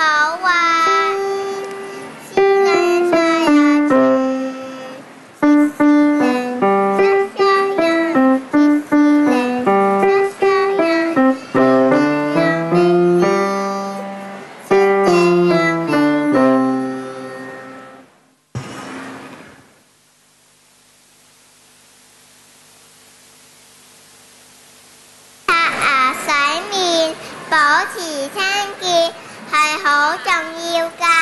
好玩，洗牙刷牙去，洗洗牙刷牙，洗洗牙刷牙，天天要美丽，天天要美。刷牙洗面，保持清洁。系好重要噶